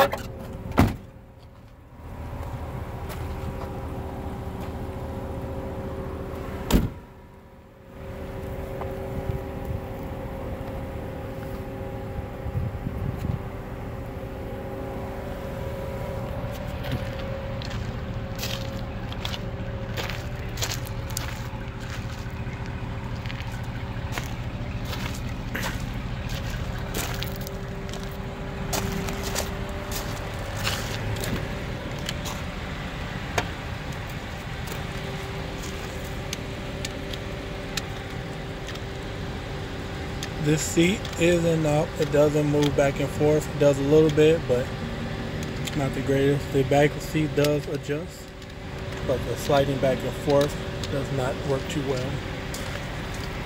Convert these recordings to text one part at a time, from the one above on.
fuck? This seat is and up. It doesn't move back and forth. It does a little bit, but it's not the greatest. The back seat does adjust, but the sliding back and forth does not work too well.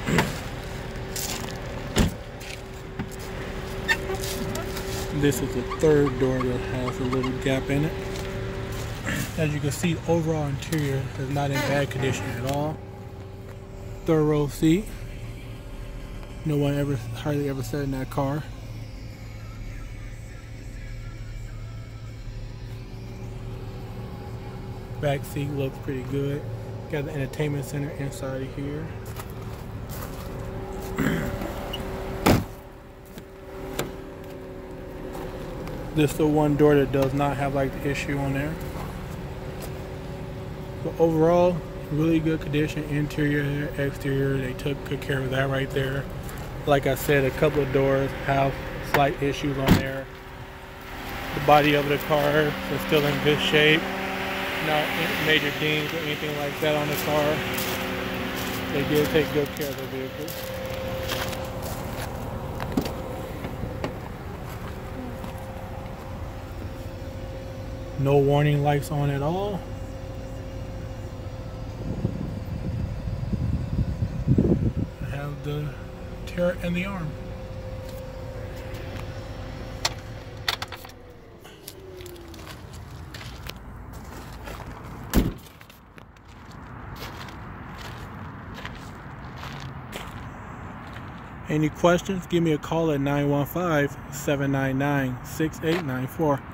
This is the third door that has a little gap in it. As you can see, overall interior is not in bad condition at all. Thorough seat. No one ever, hardly ever sat in that car. Back seat looks pretty good. Got the entertainment center inside of here. this is the one door that does not have like the issue on there. But overall, really good condition, interior, exterior. They took good care of that right there. Like I said, a couple of doors have slight issues on there. The body of the car is still in good shape. Not major dings or anything like that on the car. They did take good care of the vehicle. No warning lights on at all. I have the turret and the arm. Any questions? Give me a call at 915 799 6894.